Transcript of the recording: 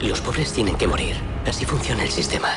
Los pobres tienen que morir. Así funciona el sistema.